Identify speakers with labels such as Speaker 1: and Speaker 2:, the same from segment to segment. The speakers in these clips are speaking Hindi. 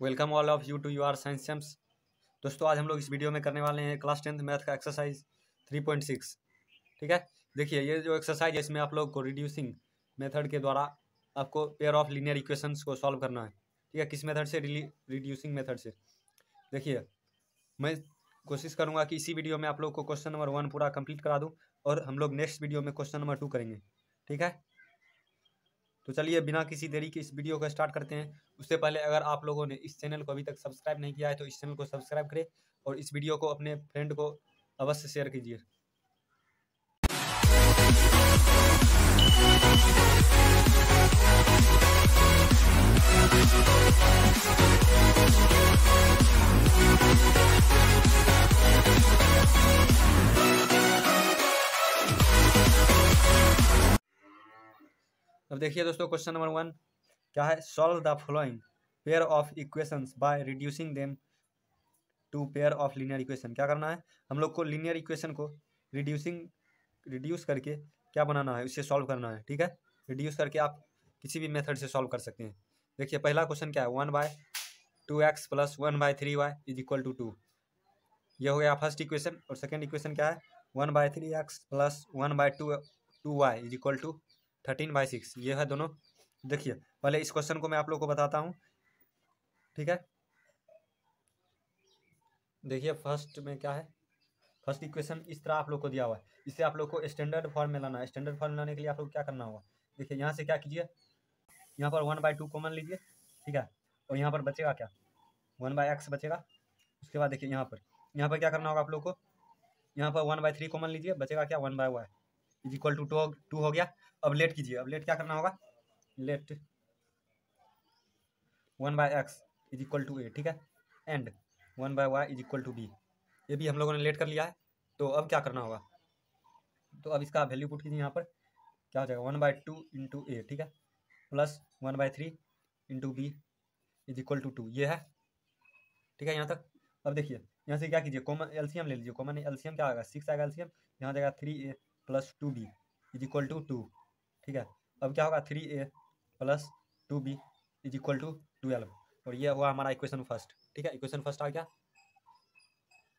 Speaker 1: Welcome all of you to you are science sems दोस्तों, आज हम लोग इस वीडियो में करने वाले हैं क्लास टेंथ मैथ का एक्सरसाइज थ्री पॉइंट सिक्स ठीक है? देखिए, ये जो एक्सरसाइज है, इसमें आप लोग को रिड्यूसिंग मेथड के द्वारा आपको पेयर ऑफ़ लीनियर इक्वेशंस को सॉल्व करना है। ठीक है? किस मेथड से रिड्यूसिंग मेथड से? देखिए, मैं कोशिश करूँगा कि इसी वीडियो में आप लोग को क्वेश्चन नंबर वन पूरा कंप्लीट करा दूँ और हम लोग नेक्स्ट वीडियो में क्वेश्चन नंबर टू करेंगे। ठीक है? तो चलिए बिना किसी देरी के इस वीडियो को स्टार्ट करते हैं। उससे पहले अगर आप लोगों ने इस चैनल को अभी तक सब्सक्राइब नहीं किया है तो इस चैनल को सब्सक्राइब करें और इस वीडियो को अपने फ्रेंड को अवश्य शेयर कीजिए। अब देखिए दोस्तों क्वेश्चन नंबर वन क्या है? Solve the following pair of equations by reducing them to pair of linear equation क्या करना है? हम लोग को लीनियर इक्वेशन को रिड्यूसिंग रिड्यूस करके क्या बनाना है? उसे सॉल्व करना है, ठीक है? रिड्यूस करके आप किसी भी मेथड से सॉल्व कर सकते हैं। देखिए, पहला क्वेश्चन क्या है? One by two x plus one by three y is equal to two ये हो गया फ़र्स्ट इक्वेशन और सेकेंड इक्वेशन क्या है? One by three x plus one by two two y is equal to thirteen by six, ये है दोनों। देखिए, पहले इस क्वेश्चन को मैं आप लोग को बताता हूँ। ठीक है? देखिए, फ़र्स्ट में क्या है? फ़र्स्ट इक्वेशन इस तरह आप लोग को दिया हुआ है। इससे आप लोग को स्टैंडर्ड फॉर्म में लाना है। स्टैंडर्ड फॉर्म लाने के लिए आप लोग क्या करना होगा? देखिए, यहाँ से क्या कीजिए? यहाँ पर वन बाई टू कॉमन लीजिए। ठीक है? और यहाँ पर बचेगा क्या? वन बाई एक्स बचेगा। उसके बाद देखिए, यहाँ पर। यहाँ पर क्या करना होगा आप लोग को? यहाँ पर वन बाई थ्री कॉमन लीजिए। बचेगा क्या? One by y. Is equal to two two हो गया। अब लेट कीजिए। अब लेट क्या करना होगा? Let one by x is equal to a, ठीक है? And one by y is equal to b. ये भी हम लोगों ने लेट कर लिया है। तो अब क्या करना होगा? तो अब इसका वैल्यू पुट कीजिए यहाँ पर। क्या हो जाएगा? One by two into a ठीक है? Plus one by three into b is equal to two. ये है। ठीक है, यहाँ तक? अब देखिए, यहाँ से क्या कीजिए? कॉमन एलसीएम ले लीजिए। कॉमन एलसीएम क्या आएगा? सिक्स आएगा एलसीएम यहाँ जाएगा three a. Plus two b is equal to two ठीक है? अब क्या होगा? Three a plus two b is equal to twelve और ये हुआ हमारा इक्वेशन फ़र्स्ट ठीक है? इक्वेशन फ़र्स्ट आ गया।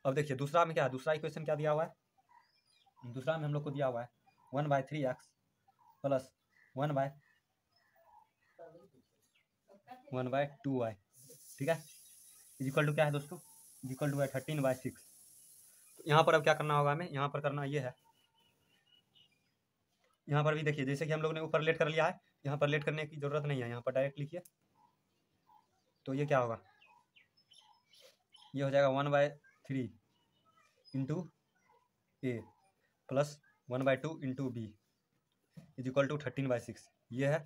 Speaker 1: अब देखिए, दूसरा में क्या है? दूसरा इक्वेशन क्या दिया हुआ है? दूसरा में हम लोग को दिया हुआ है one by three x plus one by one by two y ठीक है? इज़ इक्वल टू क्या है दोस्तों? इज़ इक्वल टू है थर्टीन बाय सिक्स यहाँ पर अब क्या करना होगा हमें? यहाँ पर करना ये है। यहाँ पर भी देखिए, जैसे कि हम लोग ने ऊपर लेट कर लिया है, यहाँ पर लेट करने की ज़रूरत नहीं है, यहाँ पर डायरेक्ट लिखिए। तो ये क्या होगा? ये हो जाएगा one by three into a plus one by two into b is equal to thirteen by six ये है,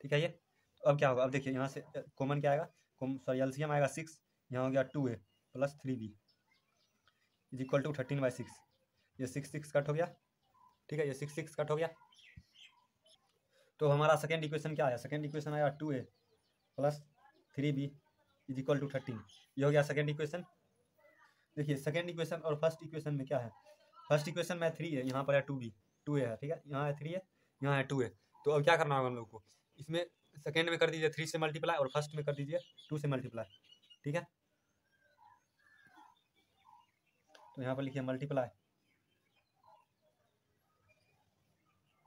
Speaker 1: ठीक है ये? तो अब क्या होगा? अब देखिए, यहाँ से कॉमन क्या आएगा? सॉरी एलसीएम आएगा सिक्स यहाँ हो गया two a plus three b is equal to thirteen by six ये सिक्स सिक्स कट हो गया। ठीक है, ये सिक्स सिक्स कट हो गया। तो हमारा सेकेंड इक्वेशन क्या आया सेकेंड इक्वेशन आया two a plus three b is equal to thirteen ये हो गया सेकेंड इक्वेशन देखिए सेकेंड इक्वेशन और फ़र्स्ट इक्वेशन में क्या है? फ़र्स्ट इक्वेशन में थ्री है यहाँ पर है टू बी टू ए है, ठीक है? यहाँ है थ्री है यहाँ है टू ए तो अब क्या करना होगा हम लोग को? इसमें सेकेंड में कर दीजिए थ्री से मल्टीप्लाई और फ़र्स्ट में कर दीजिए टू से मल्टीप्लाई ठीक है? तो यहाँ पर लिखिए multiply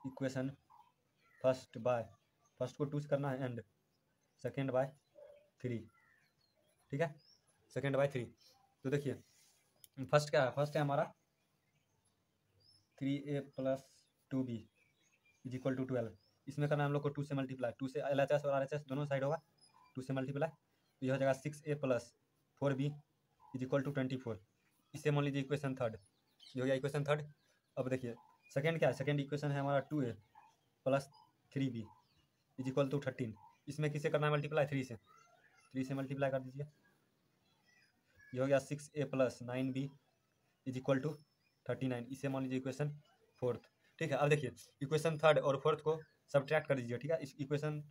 Speaker 1: equation first by first को टू से करना है एंड सेकेंड बाय थ्री ठीक है? सेकेंड बाय थ्री तो देखिए फ़र्स्ट क्या है? फ़र्स्ट है हमारा three a plus two b is equal to twelve इसमें करना है हम लोग को टू से मल्टीप्लाई टू से एल एच एस और आर एच एस दोनों साइड होगा। टू से मल्टीप्लाई तो ये हो जाएगा six a plus four b is equal to twenty four इसे मान लीजिए इक्वेशन थर्ड ये हो गया इक्वेशन थर्ड अब देखिए सेकेंड क्या है? सेकेंड इक्वेशन है हमारा two a plus three b is equal to thirteen. इसमें किसे करना है? मल्टीप्लाई थ्री से। थ्री से मल्टीप्लाई कर दीजिए। ये हो गया six a plus nine b is equal to thirty nine इसे मान लीजिए इक्वेशन फोर्थ ठीक है, अब देखिए इक्वेशन थर्ड और फोर्थ को सब्ट्रैक्ट कर दीजिए, ठीक है? इस इक्वेशन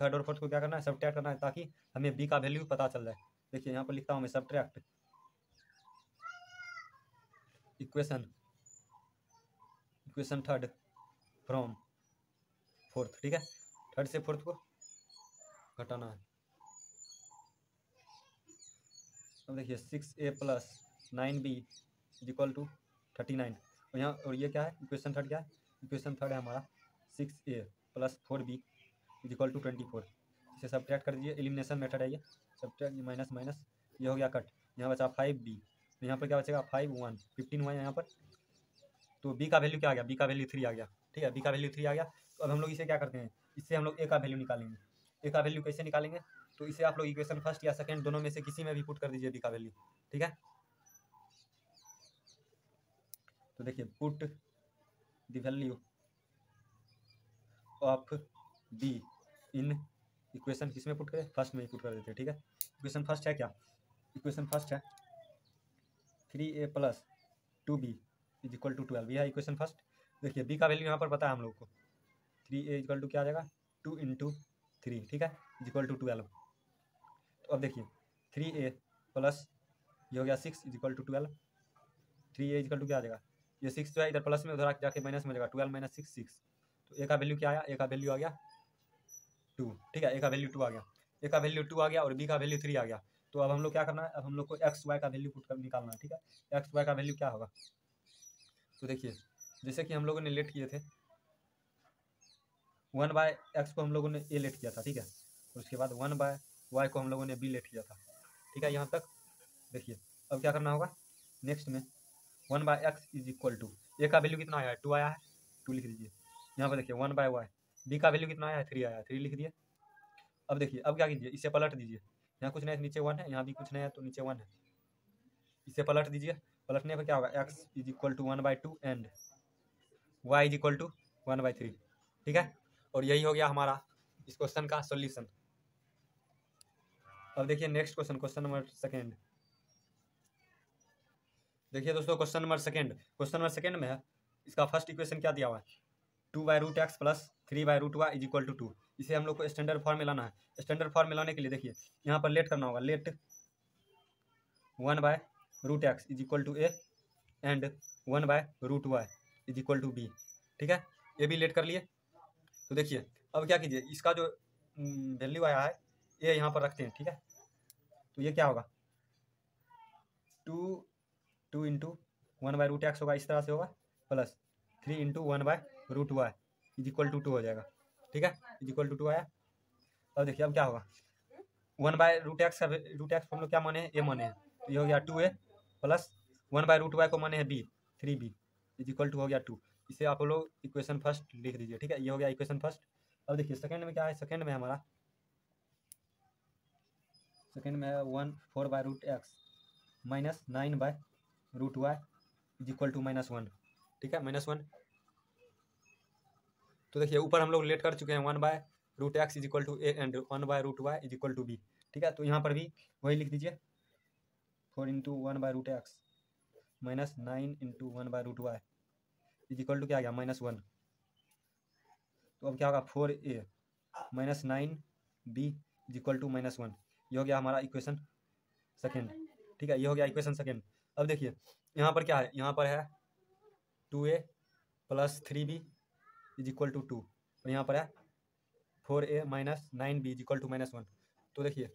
Speaker 1: थर्ड और फोर्थ को क्या करना है? सब्ट्रैक्ट करना है ताकि हमें बी का वैल्यू पता चल जाए। देखिए, यहाँ पर लिखता हूँ मैं subtract equation equation third from fourth ठीक है? थर्ड से फोर्थ को घटाना है। अब देखिए six a plus nine b is equal to thirty nine और यहाँ, और ये क्या है? इक्वेशन थर्ड क्या है? इक्वेशन थर्ड है हमारा six a plus four b is equal to twenty four इसे सब कर दीजिए। एलिमिनेशन मेथड है ये। सब माइनस माइनस ये हो गया कट यहाँ बचा फाइव बी यहाँ पर क्या बचेगा? फाइव वन फिफ्टीन हुआ यहाँ पर। तो बी का वैल्यू क्या आ गया? बी का वैल्यू थ्री आ गया। ठीक है? बी का वैल्यू थ्री आ गया। तो अब हम लोग इसे क्या करते हैं? इससे हम लोग ए का वैल्यू निकालेंगे। ए का वैल्यू कैसे निकालेंगे? तो इसे आप लोग इक्वेशन फ़र्स्ट या सेकेंड दोनों में से किसी में भी पुट कर दीजिए बी का वैल्यू ठीक है? तो देखिए put the value of b in equation किसमें पुट करें? फ़र्स्ट में ही पुट कर देते हैं। ठीक है? इक्वेशन फ़र्स्ट है क्या? इक्वेशन फ़र्स्ट है। Three a plus two b is equal to twelve यह इक्वेशन फ़र्स्ट देखिए बी का वैल्यू यहाँ पर पता है हम लोग को। थ्री ए इक्वल टू क्या आ जाएगा? टू इंटू थ्री ठीक है? इज़ इक्वल टू ट्वेल्व तो अब देखिए थ्री ए प्लस ये हो गया six is equal to twelve three a equal to क्या आ जाएगा? ये सिक्स जो है, इधर प्लस में उधर जाके माइनस में जाएगा ट्वेल्व माइनस सिक्स सिक्स तो ए का वैल्यू क्या आया? ए का वैल्यू आ गया टू ठीक है? ए का वैल्यू टू आ गया। ए का वैल्यू टू आ गया और बी का वैल्यू थ्री आ गया। तो अब हम लोग क्या करना है? अब हम लोग को एक्स वाई का वैल्यू पुट कर निकालना है, ठीक है? एक्स वाई का वैल्यू क्या होगा? तो देखिए, जैसे कि हम लोगों ने लेट किए थे, वन बाय एक्स को हम लोगों ने ए लेट किया था, ठीक है? उसके बाद वन बाय वाई को हम लोगों ने बी लेट किया था, ठीक है? यहाँ तक देखिए, अब क्या करना होगा? नेक्स्ट में one by x is equal to, a का वैल्यू कितना आया है? टू आया है, टू लिख दीजिए। यहाँ पर देखिए, वन बाय वाई, बी का वैल्यू कितना आया है? थ्री आया है, थ्री लिख दिए। अब देखिए, अब क्या कीजिए, इसे पलट दीजिए। यहाँ कुछ नहीं है, नीचे वन है, यहाँ भी कुछ नहीं है तो नीचे वन है। इसे पलट दीजिए। पलटने पर क्या होगा? X is equal to one by two and y is equal to one by three ठीक है? और यही हो गया हमारा इस क्वेश्चन का सोल्यूशन अब देखिए next question question number second देखिए दोस्तों question number second question number second में है इसका फ़र्स्ट इक्वेशन क्या दिया हुआ है? Two by root x plus three by root y is equal to two इसे हम लोग को स्टैंडर्ड फॉर्म में लाना है। स्टैंडर्ड फॉर्म में लाने के लिए देखिए, यहाँ पर लेट करना होगा। Let one by root x is equal to a and one by root y is equal to b ठीक है? ये भी लेट कर लिए। तो देखिए, अब क्या कीजिए, इसका जो वैल्यू आया है ये यहाँ पर रखते हैं, ठीक है? तो ये क्या होगा? Two two into one by root x होगा, इस तरह से होगा plus three into one by root y is equal to two हो जाएगा। ठीक है? इज़ इक्वल टू टू आया। अब देखिए, अब क्या होगा? वन बाय रूट एक्स का रूट एक्स हम लोग क्या माने ए माने हैं। तो ये हो गया two a plus one by root y को माने हैं b, three b, is equal to हो गया टू। इसे आप लोग इक्वेशन फ़र्स्ट लिख दीजिए, ठीक है? ये हो गया इक्वेशन फ़र्स्ट। अब देखिए सेकंड में क्या है? सेकंड में हमारा सेकंड में है one four by root x minus nine by root y is equal to minus one, ठीक है? Minus one. तो देखिए, ऊपर हम लोग लेट कर चुके हैं, one by root x is equal to a and one by root y is equal to b, ठीक है? तो यहाँ पर भी वही लिख दीजिए। Four into one by root x minus nine into one by root y is equal to क्या आ गया? माइनस वन तो अब क्या होगा? Four a minus nine b is equal to minus one ये हो गया हमारा इक्वेशन सेकेंड ठीक है? ये हो गया इक्वेशन सेकेंड अब देखिए, यहाँ पर क्या है? यहाँ पर है two a plus three b is equal to two और यहाँ पर है four a minus nine b is equal to minus one तो देखिए,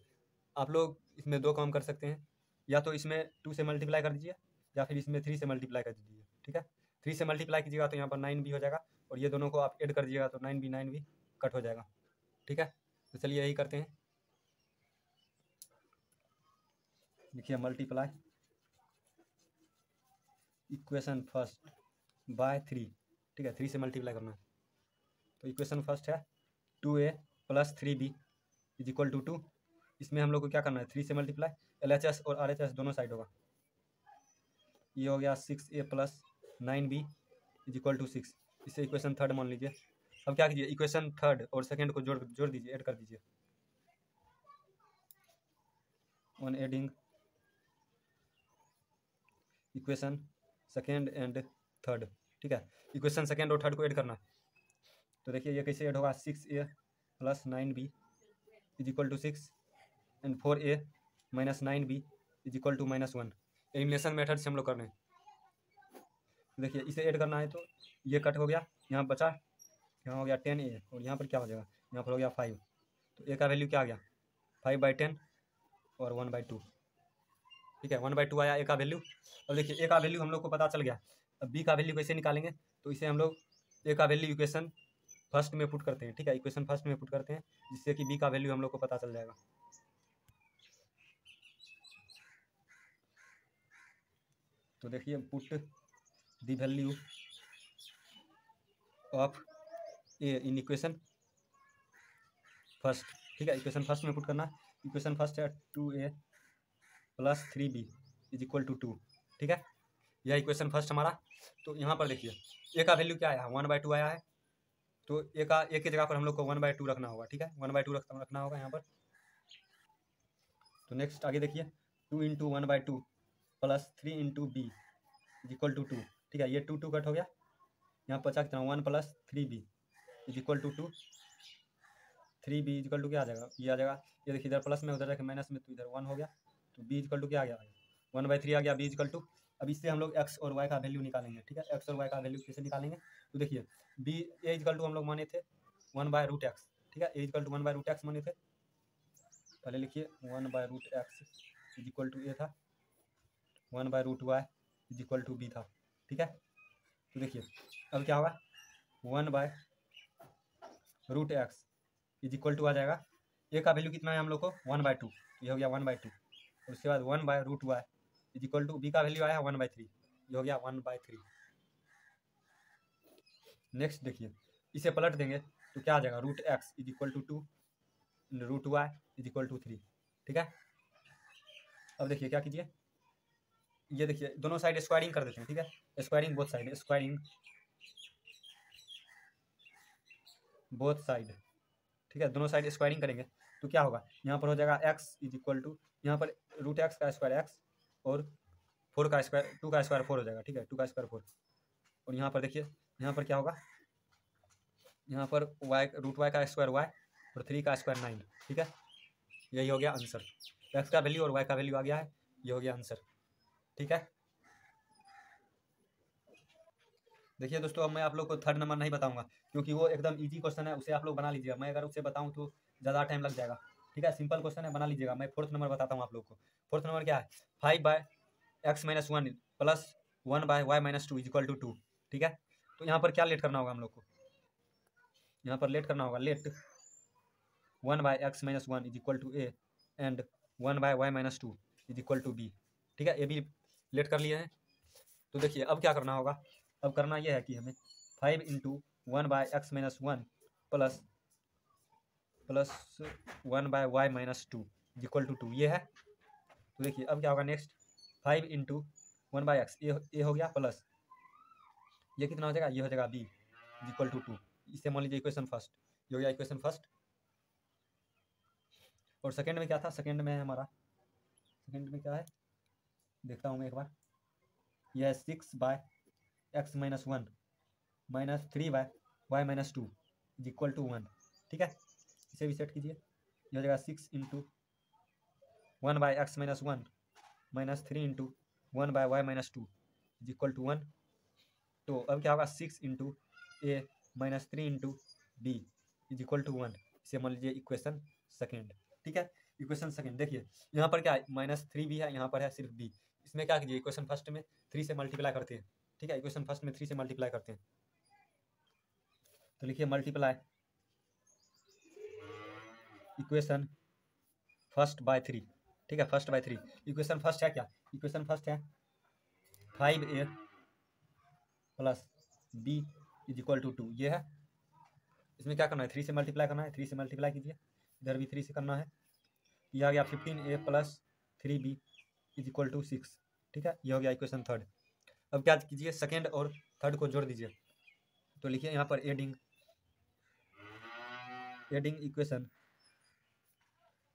Speaker 1: आप लोग इसमें दो काम कर सकते हैं। या तो इसमें टू से मल्टीप्लाई कर दीजिए, या फिर इसमें थ्री से मल्टीप्लाई कर दीजिए, ठीक है? थ्री से मल्टीप्लाई कीजिएगा तो यहाँ पर नाइन भी हो जाएगा, और ये दोनों को आप ऐड कर दीजिएगा तो नाइन बी नाइन भी कट हो जाएगा, ठीक है? तो चलिए यही करते हैं। देखिए multiply equation first by three ठीक है? थ्री से मल्टीप्लाई करना है। तो इक्वेशन फ़र्स्ट है two a plus three b is equal to two इसमें हम लोग को क्या करना है? थ्री से मल्टीप्लाई एल एच एस और आर एच एस दोनों साइड होगा। ये हो गया six a plus nine b is equal to six इसे इक्वेशन थर्ड मान लीजिए। अब क्या कीजिए? इक्वेशन थर्ड और सेकेंड को जोड़ जोड़ दीजिए ऐड कर दीजिए। On adding equation second and third ठीक है? इक्वेशन सेकेंड और थर्ड को ऐड करना। तो देखिए, ये कैसे ऐड होगा? Six a plus nine b is equal to six and four a minus nine b is equal to minus one elimination method से हम लोग कर रहे हैं देखिए, इसे ऐड करना है तो ये कट हो गया, यहाँ बचा, यहाँ हो गया टेन ए और यहाँ पर क्या हो जाएगा? यहाँ पर हो गया फाइव तो ए का वैल्यू क्या आ गया? फाइव बाई टेन और वन बाई टू ठीक है वन बाई टू आया ए का वैल्यू अब देखिए ए का वैल्यू हम लोग को पता चल गया। अब बी का वैल्यू कैसे निकालेंगे? तो इसे हम लोग ए का वैल्यू इक्वेशन फ़र्स्ट में पुट करते हैं। ठीक है इक्वेशन फ़र्स्ट में पुट करते हैं, जिससे कि बी का वैल्यू हम लोग को पता चल जाएगा। तो देखिए put the value of a in equation first ठीक है? इक्वेशन फ़र्स्ट में पुट करना। इक्वेशन फ़र्स्ट है two a plus three b is equal to two two है? यह इक्वेशन फ़र्स्ट हमारा। तो यहाँ पर देखिए ए का वैल्यू क्या आया? वन बाई टू आया है। तो ए का ए की जगह पर हम लोग को वन बाई टू रखना होगा, ठीक है? वन बाई टू रखना होगा यहाँ पर। तो नेक्स्ट आगे देखिए two into one by two plus three into b is equal to two. ठीक है, ये टू टू कट हो गया। यहाँ पर कितना one plus three b is equal to two. Three b is equal to क्या आ जाएगा? ये आ जाएगा। ये देखिए, इधर प्लस में, उधर जाके माइनस में तो इधर वन हो गया। तो बी इजकल टू क्या आ गया? वन बाई थ्री आ गया, बी इजकल टू। अब इससे हम लोग एक्स और वाई का वैल्यू निकालेंगे, ठीक है? एक्स और वाई का वैल्यू कैसे निकालेंगे? तो देखिए, बी, ए इजकल टू हम लोग माने थे वन बाय रूट एक्स, ठीक है? A is equal to one by root x माने थे। पहले लिखिए, one by root x is equal to a था। One by root y is equal to b था, ठीक है? तो देखिए, अब क्या होगा? One by root x is equal to आ जाएगा। ए का वैल्यू कितना है हम लोग को? वन बाय टू, ये हो गया वन बाय टू। और उसके बाद one by root y is equal to b का वैल्यू आया वन बाई थ्री, ये हो गया वन बाय थ्री। नेक्स्ट देखिए, इसे पलट देंगे तो क्या आ जाएगा? Root x is equal to two, root y is equal to three, ठीक है? अब देखिए क्या कीजिए? ये देखिए, दोनों साइड स्क्वायरिंग कर देते हैं, ठीक है? Squaring both side squaring both side ठीक है? दोनों साइड स्क्वायरिंग करेंगे तो क्या होगा? यहाँ पर हो जाएगा एक्स इज़ इक्वल टू यहाँ पर रूट एक्स का स्क्वायर एक्स और फोर का स्क्वायर टू का स्क्वायर फोर हो जाएगा, ठीक है? टू का स्क्वायर फोर और यहाँ पर देखिए, यहाँ पर क्या होगा? यहाँ पर वाई रूट वाई का स्क्वायर वाई और थ्री का स्क्वायर नाइन ठीक है? यही हो गया आंसर एक्स का वैल्यू और वाई का वैल्यू आ गया है ये हो गया आंसर ठीक है? देखिए दोस्तों, अब मैं आप लोग को थर्ड नंबर नहीं बताऊँगा, क्योंकि वो एकदम इजी क्वेश्चन है, उसे आप लोग बना लीजिएगा। मैं अगर उसे बताऊँ तो ज़्यादा टाइम लग जाएगा। ठीक है? सिंपल क्वेश्चन है, बना लीजिएगा। मैं फोर्थ नंबर बताता हूँ आप लोग को। फोर्थ नंबर क्या है? Five by x minus one plus one by y minus two is equal to two ठीक है? तो यहाँ पर क्या लेट करना होगा हम लोग को? यहाँ पर लेट करना होगा। Let one by x minus one is equal to a and one by y minus two is equal to b ठीक है? ये भी लेट कर लिए हैं। तो देखिए, अब क्या करना होगा? अब करना यह है कि हमें five into one by x minus one plus plus one by y minus two equal to two ये है। तो देखिए, अब क्या होगा next five into one by x a हो गया प्लस ये कितना हो जाएगा? ये हो जाएगा बी इक्वल टू टू इसे मान लीजिए इक्वेशन फ़र्स्ट ये हो गया इक्वेशन फ़र्स्ट और सेकेंड में क्या था? सेकेंड में है हमारा। सेकेंड में क्या है? देखता हूँ मैं एक बार। यह six by x minus one minus three by y minus two is equal to one ठीक है? इसे भी सेट कीजिए। ये हो जाएगा six into one by x minus one minus three into one by y minus two is equal to one तो अब क्या होगा? Six into a minus three into b is equal to one इसे मान लीजिए इक्वेशन सेकेंड ठीक है? इक्वेशन सेकेंड देखिए, यहाँ पर क्या है? माइनस थ्री भी है, यहाँ पर है सिर्फ़ बी इसमें क्या कीजिए? इक्वेशन फ़र्स्ट में थ्री से मल्टीप्लाई करते हैं। ठीक है? इक्वेशन फ़र्स्ट में थ्री से मल्टीप्लाई करते हैं। तो लिखिए multiply equation first by three ठीक है? First by three equation first है क्या? इक्वेशन फ़र्स्ट है five a plus b is equal to two ये है। इसमें क्या करना है? थ्री से मल्टीप्लाई करना है। थ्री से मल्टीप्लाई कीजिए। इधर भी थ्री से करना है। यह आ गया fifteen a plus three b is equal to six. ठीक है? ये हो गया इक्वेशन थर्ड। अब क्या कीजिए? सेकेंड और थर्ड को जोड़ दीजिए। तो लिखिए यहाँ पर adding. Adding equation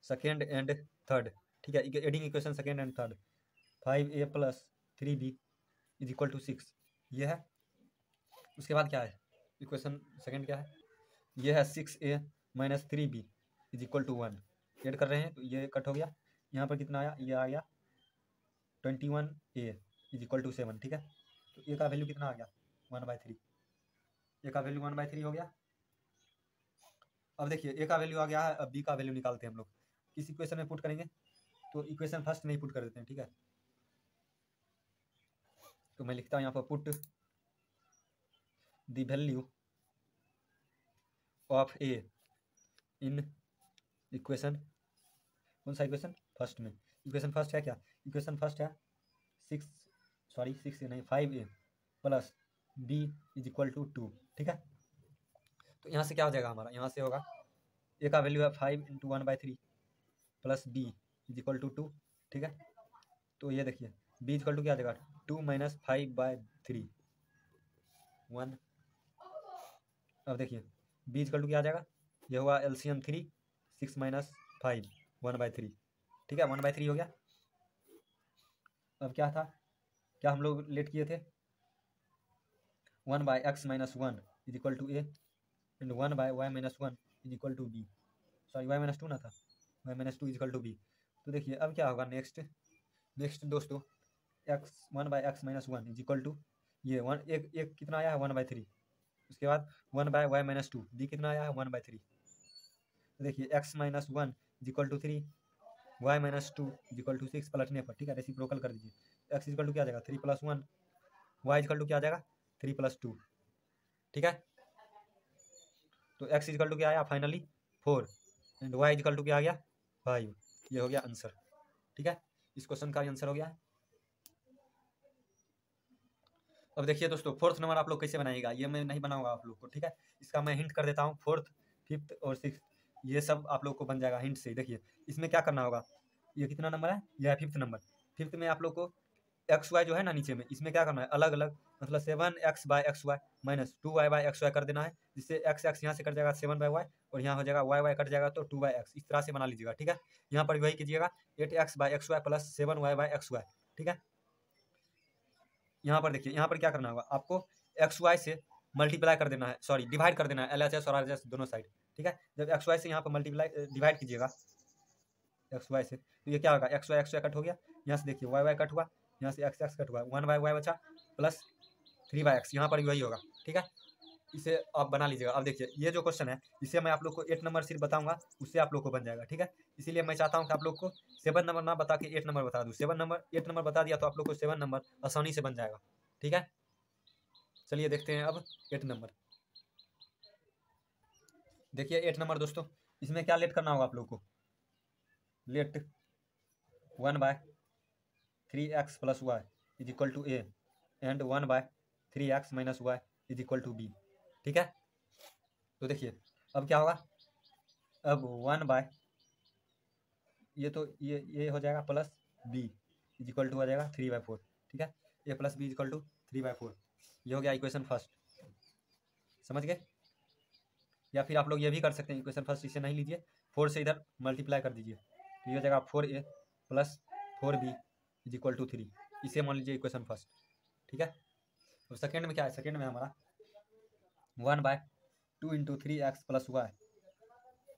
Speaker 1: second and third. ठीक है? Adding equation second and third. Five a plus three b is equal to six. ये है। उसके बाद क्या है? इक्वेशन सेकेंड क्या है? ये है six a minus three b is equal to one. Add कर रहे हैं? तो ये कट हो गया। यहाँ पर कितना आया? ये आ गया twenty one a is equal to seven ठीक है? तो ए का वैल्यू कितना आ गया? वन बाई थ्री ए का वैल्यू वन बाई थ्री हो गया? अब देखिए ए का वैल्यू आ गया है, अब बी का वैल्यू निकालते हैं हम लोग। किस इक्वेशन में पुट करेंगे तो इक्वेशन फ़र्स्ट में ही पुट कर देते हैं, ठीक है? तो मैं लिखता हूँ यहाँ पर put the value of a in equation कौन सा इक्वेशन फ़र्स्ट में। इक्वेशन फ़र्स्ट है क्या? इक्वेशन फ़र्स्ट है सिक्स सॉरी सिक्स नहीं five a plus b is equal to two ठीक है? तो यहाँ से क्या हो जाएगा हमारा? यहाँ से होगा ए का वैल्यू है five into one by three plus b is equal to two ठीक है? तो ये देखिए बी इज़ इक्वल टू क्या आ जाएगा? Two minus five by three one अब देखिए बी इज़ इक्वल टू क्या आ जाएगा? ये हुआ L C M three six minus five one by three ठीक है? वन बाई थ्री हो गया। अब क्या था? क्या हम लोग लेट किए थे? One by x minus one is equal to a and one by y minus one is equal to b. Sorry, y minus two ना था। Y minus two is equal to b. तो देखिए, अब क्या होगा नेक्स्ट नेक्स्ट दोस्तों, x one by x minus one is equal to ये वन, एक एक कितना आया है? One by three. उसके बाद one by y minus two, b कितना आया है? One by three. तो देखिए, x minus one is equal to three y minus two is equal to six पलटने पर, ठीक है? रेसिप्रोकल कर दीजिए। एक्स इक्वल टू क्या आ जाएगा? Three plus one y equal to क्या आ जाएगा? थ्री प्लस टू ठीक है? तो एक्स इजकल टू क्या आया? Finally four and y is equal to क्या आ गया? फाइव ये हो गया आंसर ठीक है? इस क्वेश्चन का आंसर हो गया। अब देखिए दोस्तों फोर्थ नंबर आप लोग कैसे बनाएगा ये मैं नहीं बनाऊँगा आप लोग को, ठीक है? इसका मैं हिंट कर देता हूँ। फोर्थ फिफ्थ और सिक्स ये सब आप लोग को बन जाएगा। हिंट से देखिए, इसमें क्या करना होगा? ये कितना नंबर है? यह है फिफ्थ नंबर फिफ्थ में आप लोग को एक्स वाई जो है ना नीचे में, इसमें क्या करना है? अलग अलग मतलब seven x by x y minus two y by x y कर देना है, जिससे एक्स एक्स यहाँ से कट जाएगा सेवन बाय वाई और यहाँ हो जाएगा वाई वाई कट जाएगा तो टू बाई एक्स इस तरह से बना लीजिएगा, ठीक है? यहाँ पर वही कीजिएगा eight x by x y plus seven y by x y ठीक है? यहाँ पर देखिए, यहाँ पर क्या करना होगा? आपको एक्स वाई से मल्टीप्लाई कर देना है सॉरी डिवाइड कर देना है एल एच एस और आर एच एस दोनों साइड ठीक है? जब एक्स वाई से यहाँ पर मल्टीप्लाई डिवाइड कीजिएगा। एक्स वाई से। तो ये क्या होगा? X y x y cut हो गया। यहाँ से देखिए वाई वाई कट हुआ। यहाँ से एक्स एक्स कट हुआ। वन बाई वाई बचा प्लस थ्री बाई एक्स यहाँ पर वही होगा, ठीक है? इसे आप बना लीजिएगा। अब देखिए, ये जो क्वेश्चन है, इसे मैं आप लोग को एट नंबर सिर्फ़ बताऊँगा, उससे आप लोग को बन जाएगा, ठीक है? इसीलिए मैं चाहता हूँ कि आप लोग को सेवन नंबर ना बता के एट नंबर बता दूँ। सेवन नंबर एट नंबर बता दिया तो आप लोग को सेवन नंबर आसानी से बन जाएगा, ठीक है? चलिए देखते हैं अब एट नंबर देखिए एट नंबर दोस्तों, इसमें क्या लेट करना होगा आप लोग को? Let one by three x plus y is equal to a and one by three x minus y is equal to b ठीक है? तो देखिए, अब क्या होगा? अब वन बाय ये तो ये ये हो जाएगा plus b is equal to हो जाएगा थ्री बाय फोर ठीक है? A plus b is equal to three by four ये हो गया इक्वेशन फ़र्स्ट समझ गए? या फिर आप लोग ये भी कर सकते हैं इक्वेशन फ़र्स्ट इसे नहीं लीजिए फोर से इधर मल्टीप्लाई कर दीजिए। तो ये हो जाएगा four a plus four b is equal to three इसे मान लीजिए इक्वेशन फ़र्स्ट ठीक है? और सेकेंड में क्या है? सेकेंड में हमारा one by two into three x plus y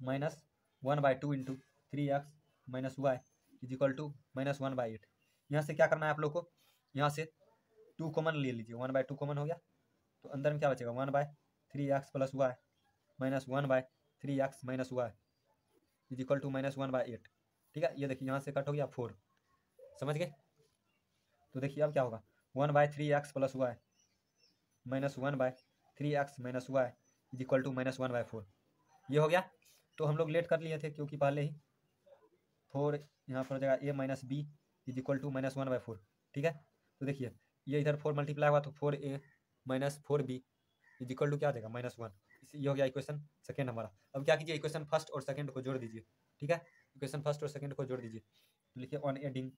Speaker 1: minus one by two into three x minus y is equal to minus one by eight यहाँ से क्या करना है आप लोग को? यहाँ से टू कॉमन ले लीजिए। वन बाय टू कॉमन हो गया। तो अंदर में क्या बचेगा? One by three x plus y minus one by three x minus y is equal to minus one by eight ठीक है? ये देखिए, यहाँ से कट हो गया फोर समझ गए? तो देखिए, अब क्या होगा? One by three x plus y minus one by three x minus y is equal to minus one by four ये हो गया? तो हम लोग लेट कर लिए थे क्योंकि पहले ही फोर यहाँ पर हो जाएगा a minus b is equal to minus one by four ठीक है? तो देखिए, ये इधर फोर मल्टीप्लाई हुआ तो four a minus four b is equal to क्या आ जाएगा? माइनस वन ये हो गया इक्वेशन सेकेंड हमारा। अब क्या कीजिए इक्वेशन फ़र्स्ट और सेकेंड को जोड़ दीजिए, ठीक है? इक्वेशन फ़र्स्ट और सेकेंड को जोड़ दीजिए। तो लिखिए on adding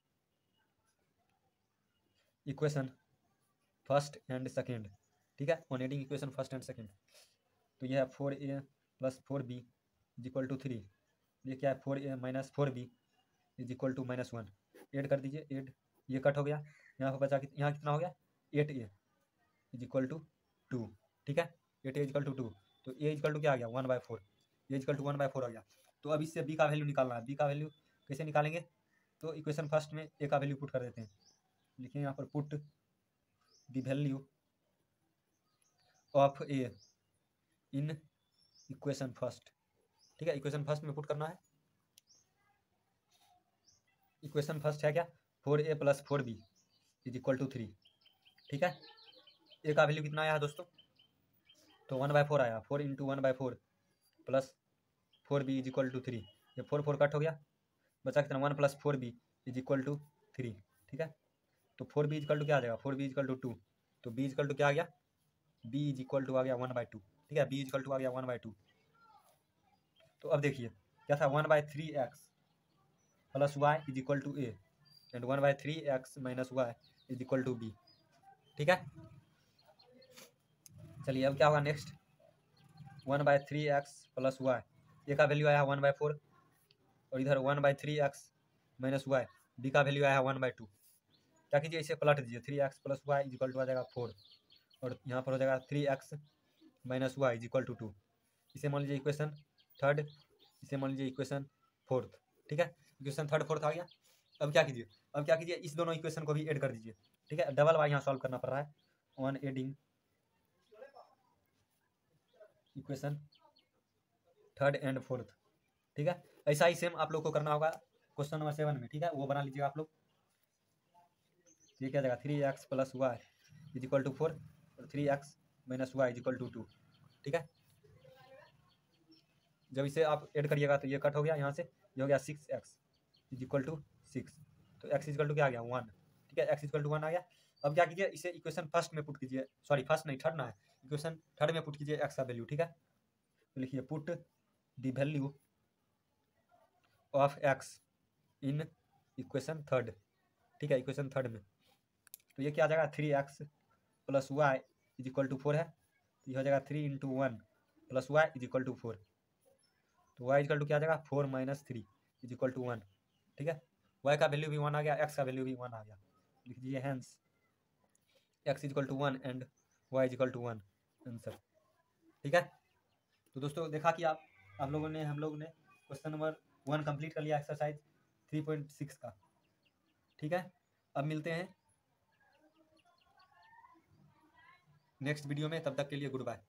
Speaker 1: equation first and second ठीक है? On adding equation first and second तो यह है four a plus four b is equal to three ये क्या है? Four a minus four b is equal to minus one add कर दीजिए एड ये कट हो गया। यहाँ पर बचा यहाँ कितना हो गया? Eight a is equal to two ठीक है? Eight a is equal to two तो ए इजकल टू क्या आ गया? One by four. A is equal to one by four आ गया। तो अब इससे बी का वैल्यू निकालना है। बी का वैल्यू कैसे निकालेंगे? तो इक्वेशन फ़र्स्ट में ए का वैल्यू पुट कर देते हैं। लिखिए यहाँ पर put the value of a in equation first ठीक है? इक्वेशन फ़र्स्ट में पुट करना है। इक्वेशन फ़र्स्ट है क्या? Four a plus four b is equal to three ठीक है? ए का वैल्यू कितना आया है दोस्तों? तो वन बाय फोर आया। Four into one by four plus four b is equal to three ये फोर फोर कट हो गया। बचा कितना? One plus four b is equal to three ठीक है? तो फोर बी इजकल टू क्या आ जाएगा? Four b is equal to two तो बी इजकल टू क्या आ गया? बी इज़ इक्वल टू आ गया वन बाई टू ठीक है? बी इजकल टू आ गया वन बाई टू तो अब देखिए, क्या था? One by three x plus y is equal to a and one by three x minus y is equal to b ठीक है? चलिए अब क्या होगा next one by three x plus y a का वैल्यू आया है वन बाई फोर और इधर one by three x minus y b का वैल्यू आया है वन बाई टू क्या कीजिए इसे पलट दीजिए। Three x plus y is equal to आ जाएगा फोर और यहाँ पर हो जाएगा three x minus y is equal to two इसे मान लीजिए इक्वेशन थर्ड इसे मान लीजिए इक्वेशन फोर्थ ठीक है? इक्वेशन थर्ड फोर्थ आ गया। अब क्या कीजिए? अब क्या कीजिए? इस दोनों इक्वेशन को भी ऐड कर दीजिए। ठीक है? डबल वाई यहाँ सॉल्व करना पड़ रहा है। On adding equation third and fourth ठीक है? ऐसा ही सेम आप लोग को करना होगा क्वेश्चन नंबर सेवन में, ठीक है? वो बना लीजिएगा आप लोग। ये क्या जाएगा three x plus y is equal to four और three x minus y is equal to two ठीक है? जब इसे आप ऐड करिएगा तो ये कट हो गया यहाँ से, ये हो गया six x is equal to six तो एक्स इजकल टू क्या आ गया? वन ठीक है? X is equal to one आ गया। अब क्या कीजिए? इसे इक्वेशन फ़र्स्ट में पुट कीजिए। सॉरी फ़र्स्ट नहीं थर्ड ना है। इक्वेशन थर्ड में पुट कीजिए एक्स का वैल्यू ठीक है? तो लिखिए put the value of x in equation third ठीक है? इक्वेशन थर्ड में। तो ये क्या आ जाएगा? Three x plus y is equal to four है। तो ये हो जाएगा three into one plus y is equal to four तो वाई इजकल टू क्या आ जाएगा? Four minus three is equal to one ठीक है? वाई का वैल्यू भी वन आ गया एक्स का वैल्यू भी वन आ गया। लिख दीजिए hence x is equal to one and y is equal to one answer ठीक है? तो दोस्तों, देखा कि आप आप लोगों ने, हम लोगों ने क्वेश्चन नंबर वन कंप्लीट कर लिया एक्सरसाइज थ्री पॉइंट सिक्स का। ठीक है? अब मिलते हैं नेक्स्ट वीडियो में। तब तक के लिए गुड बाय